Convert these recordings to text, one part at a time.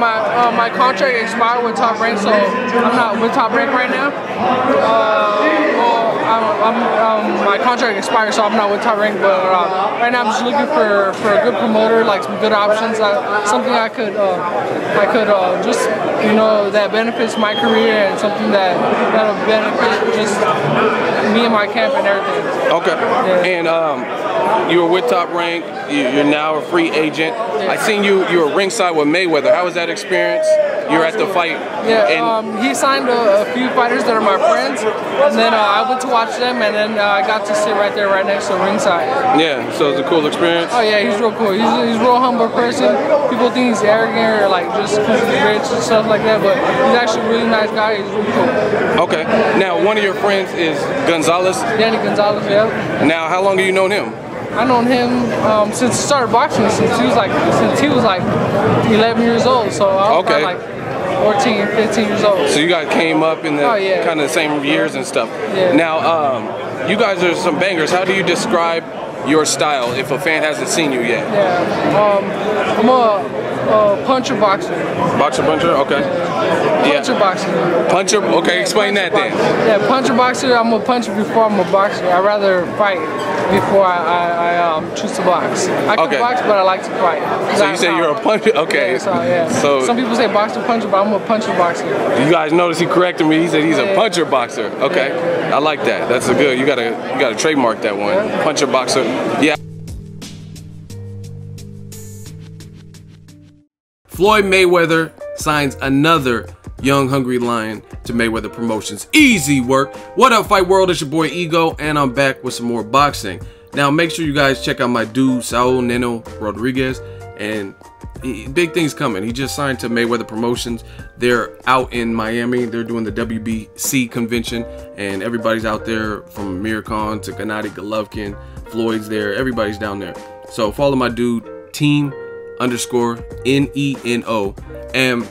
My uh, my contract expired with Top Rank, so I'm not with Top Rank right now. Uh, well, I'm, I'm, um, my contract expired, so I'm not with Top Rank. But uh, right now, I'm just looking for, for a good promoter, like some good options, uh, something I could uh, I could uh, just you know that benefits my career and something that that'll benefit just me and my camp and everything. Okay. Yeah. And um, you were with Top Rank. You, you're now a free agent. I seen you. You were ringside with Mayweather. How was that experience? You were at the fight. Yeah, And um, he signed a, a few fighters that are my friends, and then uh, I went to watch them, and then uh, I got to sit right there, right next to ringside. yeah, so it's a cool experience. Oh yeah, he's real cool. He's, he's a real humble person. People think he's arrogant or like just because he's rich and stuff like that, but he's actually a really nice guy. He's really cool. Okay. Now, one of your friends is Gonzalez. Danny Gonzalez, yeah. Now, how long have you known him? I known him um, since he started boxing, since he was like since he was like 11 years old. So I was Okay. like 14, 15 years old. So you guys came up in the Oh, yeah. kind of the same years and stuff. Yeah. Now, um, you guys are some bangers. How do you describe your style if a fan hasn't seen you yet? Yeah, um, I'm a, a puncher boxer. Boxer puncher? Okay. Yeah. Puncher Yeah. boxer. Puncher? Okay, explain that then. Yeah, puncher boxer. I'm a puncher before I'm a boxer. I rather fight before I, I, I um, choose to box. I can Okay. box, but I like to fight. So you say you're a puncher? Okay. Yeah, so, yeah. So some people say boxer puncher, but I'm a puncher boxer. you guys notice he corrected me. He said he's a puncher boxer. Okay. I like that. That's a good. You gotta you gotta trademark that one. Puncher boxer. Yeah. Floyd Mayweather signs another young hungry lion to Mayweather Promotions. Easy work. What up, Fight World? It's your boy Ego, and I'm back with some more boxing. Now, make sure you guys check out my dude Saul Neno Rodriguez, and he, big things coming. He just signed to Mayweather Promotions. They're out in Miami. They're doing the WBC convention, and everybody's out there from Amir Khan to Gennady Golovkin. Floyd's there. Everybody's down there. So follow my dude Team underscore N E N O, and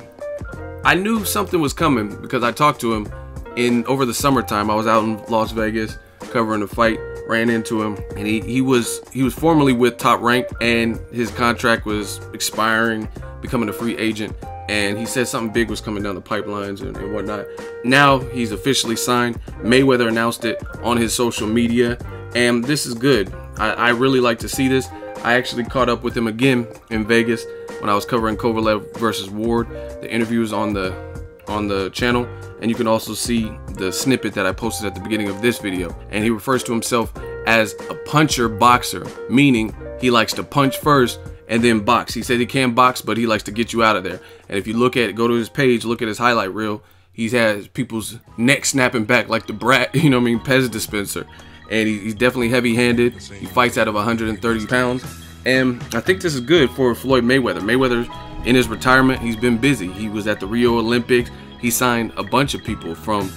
I knew something was coming because I talked to him in over the summertime. I was out in Las Vegas covering the fight, ran into him, and he, he was he was formerly with Top Rank, and his contract was expiring, becoming a free agent. And he said something big was coming down the pipelines and, and whatnot. Now he's officially signed. Mayweather announced it on his social media, and this is good. I, I really like to see this. I actually caught up with him again in Vegas when I was covering Kovalev versus Ward. The interview is on the on the channel, and you can also see the snippet that I posted at the beginning of this video. And he refers to himself as a puncher boxer, meaning he likes to punch first and then box. He said he can box, but he likes to get you out of there. And if you look at go to his page, look at his highlight reel, he's has people's neck snapping back like the brat, you know what I mean, Pez dispenser. And he, he's definitely heavy-handed. He fights out of 130 pounds. And I think this is good for Floyd Mayweather. Mayweather's in his retirement, he's been busy. He was at the Rio Olympics. He signed a bunch of people from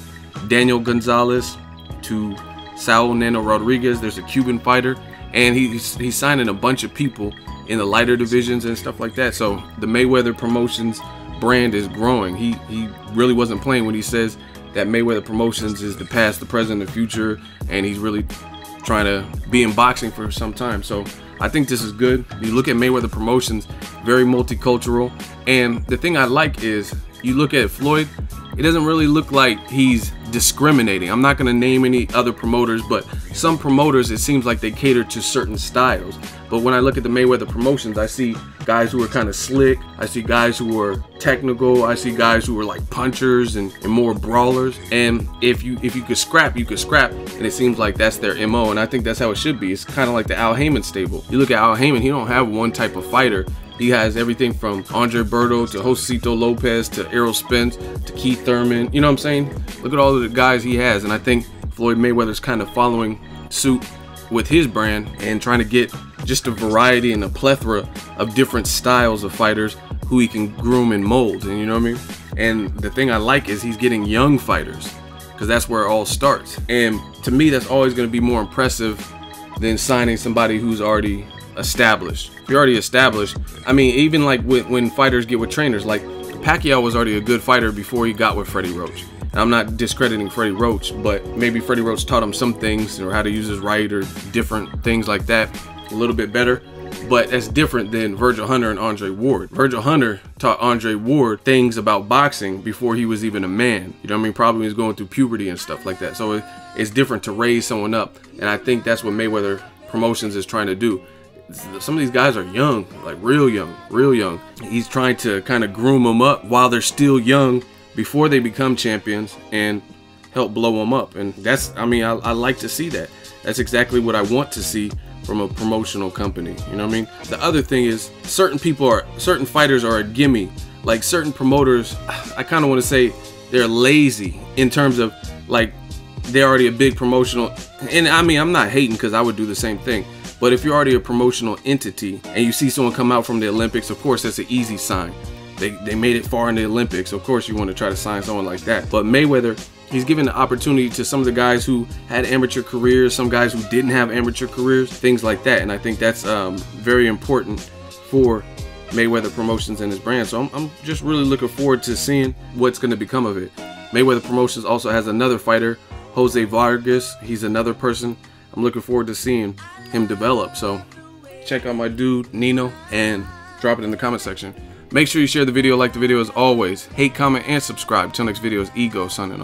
Daniel Gonzalez to Saul Neno Rodriguez. There's a Cuban fighter. And he's, he's signing a bunch of people in the lighter divisions and stuff like that. So the Mayweather Promotions brand is growing. He, he really wasn't playing when he says that Mayweather Promotions is the past, the present, the future. And he's really trying to be in boxing for some time. So I think this is good. You look at Mayweather Promotions, very multicultural. And the thing I like is you look at Floyd, it doesn't really look like he's discriminating. I'm not gonna name any other promoters, but some promoters, it seems like they cater to certain styles. But when I look at the Mayweather Promotions, I see guys who are kind of slick. I see guys who are technical. I see guys who are like punchers and, and more brawlers. And if you if you could scrap, you could scrap. And it seems like that's their MO. And I think that's how it should be. It's kind of like the Al Haymon stable. You look at Al Haymon, he don't have one type of fighter. He has everything from Andre Berto to Josesito Lopez to Errol Spence to Keith Thurman. You know what I'm saying? Look at all of the guys he has. And I think Floyd Mayweather's kind of following suit with his brand and trying to get just a variety and a plethora of different styles of fighters who he can groom and mold. And you know what I mean? And the thing I like is he's getting young fighters because that's where it all starts. And to me, that's always going to be more impressive than signing somebody who's already established. If you're already established, I mean, even like when, when fighters get with trainers, like Pacquiao was already a good fighter before he got with Freddie Roach. I'm not discrediting Freddie Roach, but maybe Freddie Roach taught him some things or how to use his right or different things like that a little bit better. But that's different than Virgil Hunter and Andre Ward. Virgil Hunter taught Andre Ward things about boxing before he was even a man. You know what I mean? Probably was going through puberty and stuff like that. So it's different to raise someone up. And I think that's what Mayweather Promotions is trying to do. Some of these guys are young, like real young, real young. He's trying to kind of groom them up while they're still young before they become champions and help blow them up. And that's, I mean, I, I like to see that. That's exactly what I want to see from a promotional company. You know what I mean? The other thing is certain people are certain fighters are a gimme. Like certain promoters, I kind of want to say they're lazy in terms of like they're already a big promotional and I mean I'm not hating because I would do the same thing. But if you're already a promotional entity and you see someone come out from the Olympics, of course that's an easy sign. They, they made it far in the Olympics. Of course you want to try to sign someone like that. But Mayweather He's given the opportunity to some of the guys who had amateur careers, some guys who didn't have amateur careers, things like that. And I think that's um, very important for Mayweather Promotions and his brand. So I'm, I'm just really looking forward to seeing what's going to become of it. Mayweather Promotions also has another fighter, Jose Vargas. He's another person I'm looking forward to seeing him develop. So check out my dude, Neno, and drop it in the comment section. Make sure you share the video, like the video as always. Hate, comment, and subscribe. Till next video is Ego signing off.